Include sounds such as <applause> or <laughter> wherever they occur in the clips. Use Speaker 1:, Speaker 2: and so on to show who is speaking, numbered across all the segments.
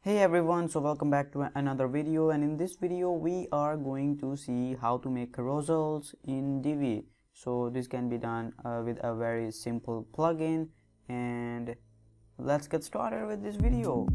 Speaker 1: Hey everyone, so welcome back to another video and in this video we are going to see how to make carousels in Divi. So this can be done uh, with a very simple plugin and let's get started with this video.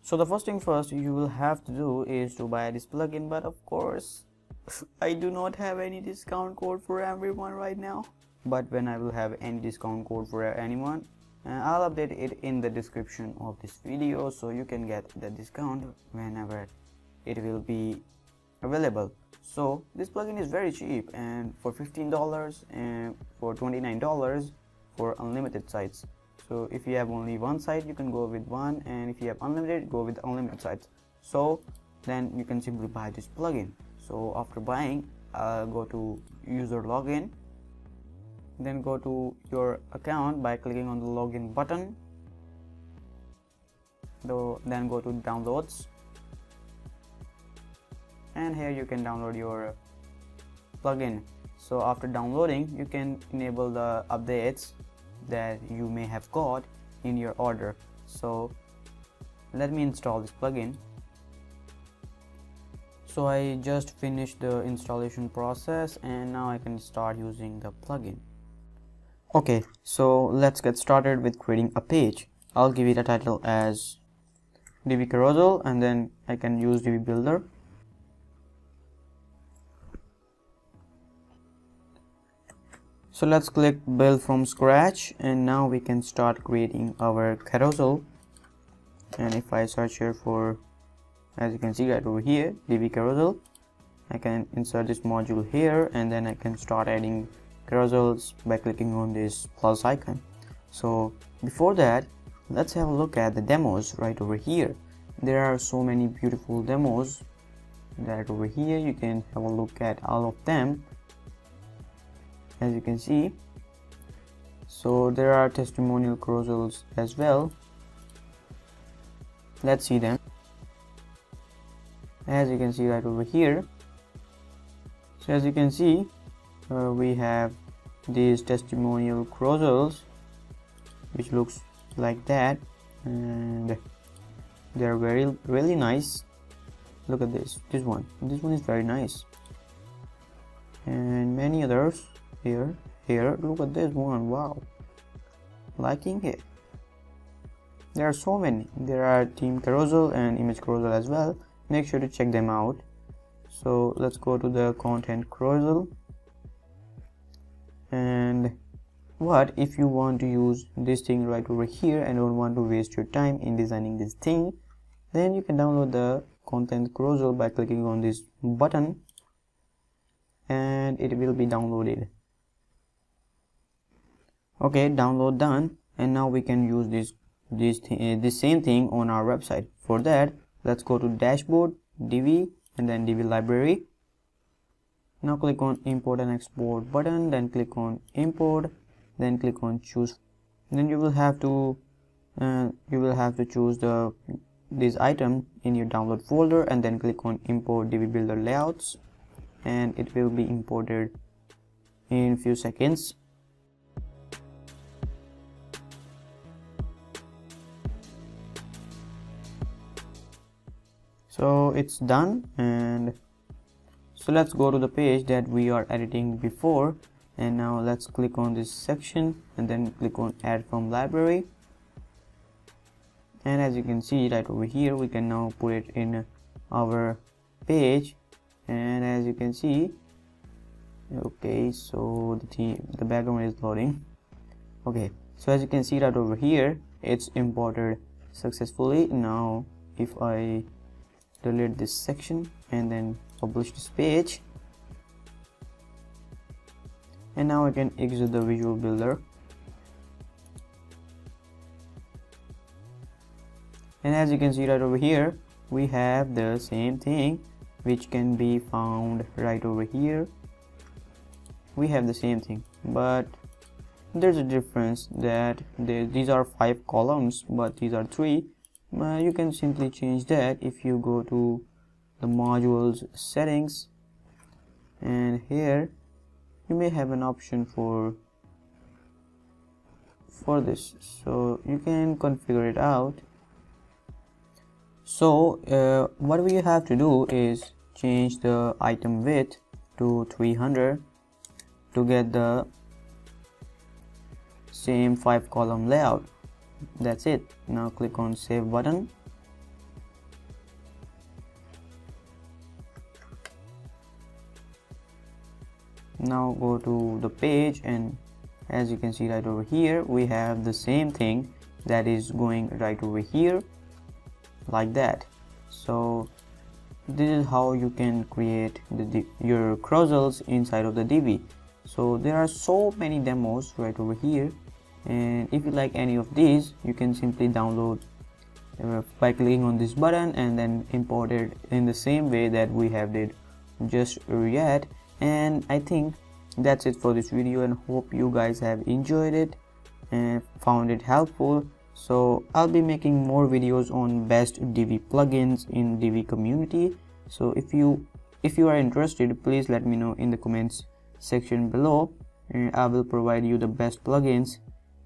Speaker 1: So the first thing first you will have to do is to buy this plugin but of course <laughs> I do not have any discount code for everyone right now. But when I will have any discount code for anyone uh, I'll update it in the description of this video so you can get the discount whenever it will be available. So this plugin is very cheap and for $15 and for $29 for unlimited sites. So if you have only one site you can go with one and if you have unlimited go with unlimited sites. So then you can simply buy this plugin so after buying uh, go to user login then go to your account by clicking on the login button. Then go to downloads. And here you can download your plugin. So after downloading you can enable the updates that you may have got in your order. So let me install this plugin so I just finished the installation process and now I can start using the plugin. Okay so let's get started with creating a page. I'll give it a title as Divi Carousel and then I can use Divi Builder. So let's click build from scratch and now we can start creating our carousel. And if I search here for as you can see right over here Divi carousel. I can insert this module here and then I can start adding carousels by clicking on this plus icon. So before that let's have a look at the demos right over here. There are so many beautiful demos that over here. You can have a look at all of them. As you can see so there are testimonial carousels as well. Let's see them as you can see right over here. So as you can see uh, we have these testimonial carousels which looks like that. And they're very really nice. Look at this this one. This one is very nice. And many others here here. Look at this one wow. Liking it. There are so many. There are team carousel and image carousel as well make sure to check them out. So let's go to the content carousel. And what if you want to use this thing right over here and don't want to waste your time in designing this thing? Then you can download the content carousel by clicking on this button. And it will be downloaded. Okay download done. And now we can use this this uh, this same thing on our website. For that let's go to dashboard Divi and then Divi library. Now click on import and export button then click on import then click on choose. Then you will have to uh, you will have to choose the this item in your download folder and then click on import divi builder layouts and it will be imported in few seconds so it's done and so let's go to the page that we are editing before. And now let's click on this section and then click on add from library. And as you can see right over here we can now put it in our page. And as you can see okay so the the background is loading. Okay so as you can see right over here it's imported successfully. Now if I delete this section and then publish this page. And now I can exit the visual builder. And as you can see right over here we have the same thing which can be found right over here. We have the same thing but there's a difference that these are five columns but these are three uh, you can simply change that if you go to the modules settings. And here you may have an option for for this. So you can configure it out. So uh, what we have to do is change the item width to 300 to get the same five column layout that's it. Now click on save button. Now go to the page and as you can see right over here we have the same thing that is going right over here like that. So this is how you can create the, your carousels inside of the Divi so there are so many demos right over here and if you like any of these you can simply download uh, by clicking on this button and then import it in the same way that we have did just yet and i think that's it for this video and hope you guys have enjoyed it and found it helpful. So i'll be making more videos on best Divi plugins in Divi community. So if you if you are interested please let me know in the comments section below. And i will provide you the best plugins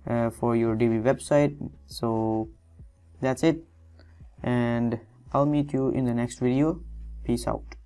Speaker 1: uh, for your Divi website. So that's it. And i'll meet you in the next video. Peace out